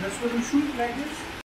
That's what you shoot like this.